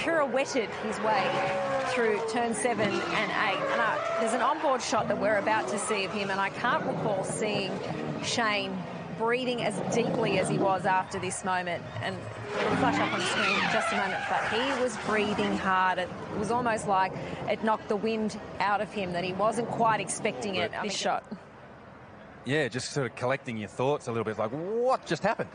pirouetted his way through turn seven and eight. And I, there's an onboard shot that we're about to see of him, and I can't recall seeing Shane breathing as deeply as he was after this moment. And it'll flash up on screen in just a moment, but he was breathing hard. It was almost like it knocked the wind out of him, that he wasn't quite expecting it, this shot. Yeah, just sort of collecting your thoughts a little bit, like, what just happened?